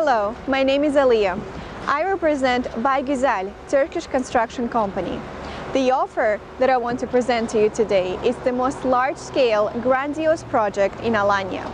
Hello, my name is Aliya. I represent Byguzel, Turkish construction company. The offer that I want to present to you today is the most large-scale, grandiose project in Alanya.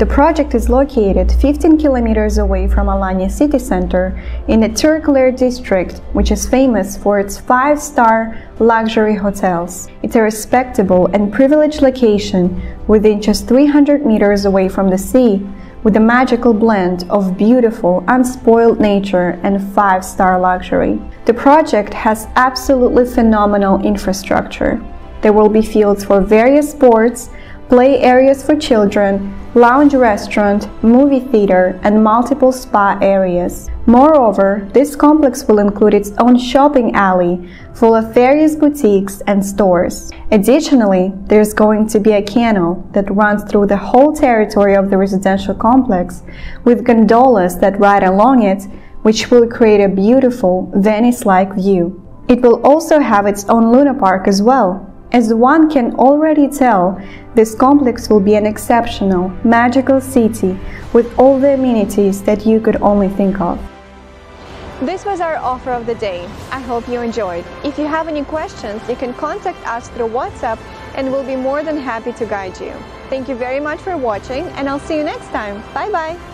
The project is located 15 kilometers away from Alanya city center in the Türkler district, which is famous for its five-star luxury hotels. It's a respectable and privileged location within just 300 meters away from the sea, with a magical blend of beautiful, unspoiled nature and five-star luxury. The project has absolutely phenomenal infrastructure. There will be fields for various sports, play areas for children, lounge restaurant, movie theater, and multiple spa areas. Moreover, this complex will include its own shopping alley full of various boutiques and stores. Additionally, there's going to be a canal that runs through the whole territory of the residential complex with gondolas that ride along it, which will create a beautiful Venice-like view. It will also have its own Luna Park as well, as one can already tell, this complex will be an exceptional, magical city with all the amenities that you could only think of. This was our offer of the day. I hope you enjoyed. If you have any questions, you can contact us through WhatsApp and we'll be more than happy to guide you. Thank you very much for watching and I'll see you next time. Bye bye!